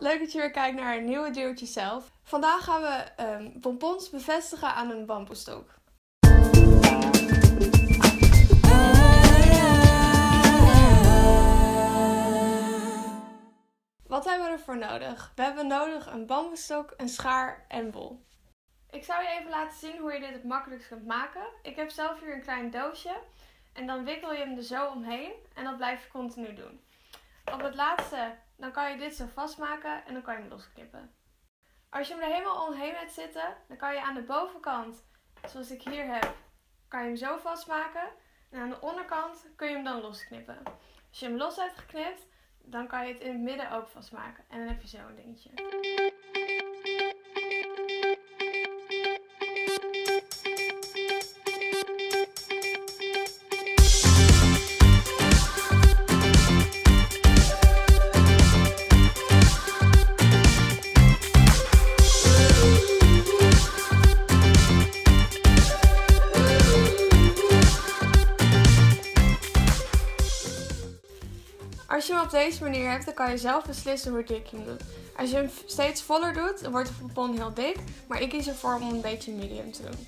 leuk dat je weer kijkt naar een nieuwe It Zelf. Vandaag gaan we um, pompons bevestigen aan een bamboestok. Wat hebben we ervoor nodig? We hebben nodig een bamboestok, een schaar en wol. Ik zou je even laten zien hoe je dit het makkelijkst kunt maken. Ik heb zelf hier een klein doosje en dan wikkel je hem er zo omheen en dat blijf je continu doen. Op het laatste, dan kan je dit zo vastmaken en dan kan je hem losknippen. Als je hem er helemaal omheen hebt zitten, dan kan je aan de bovenkant, zoals ik hier heb, kan je hem zo vastmaken. En aan de onderkant kun je hem dan losknippen. Als je hem los hebt geknipt, dan kan je het in het midden ook vastmaken. En dan heb je zo een dingetje. Als je hem op deze manier hebt, dan kan je zelf beslissen hoe dik je hem doet. Als je hem steeds voller doet, dan wordt de pompon heel dik. Maar ik kies ervoor om een beetje medium te doen.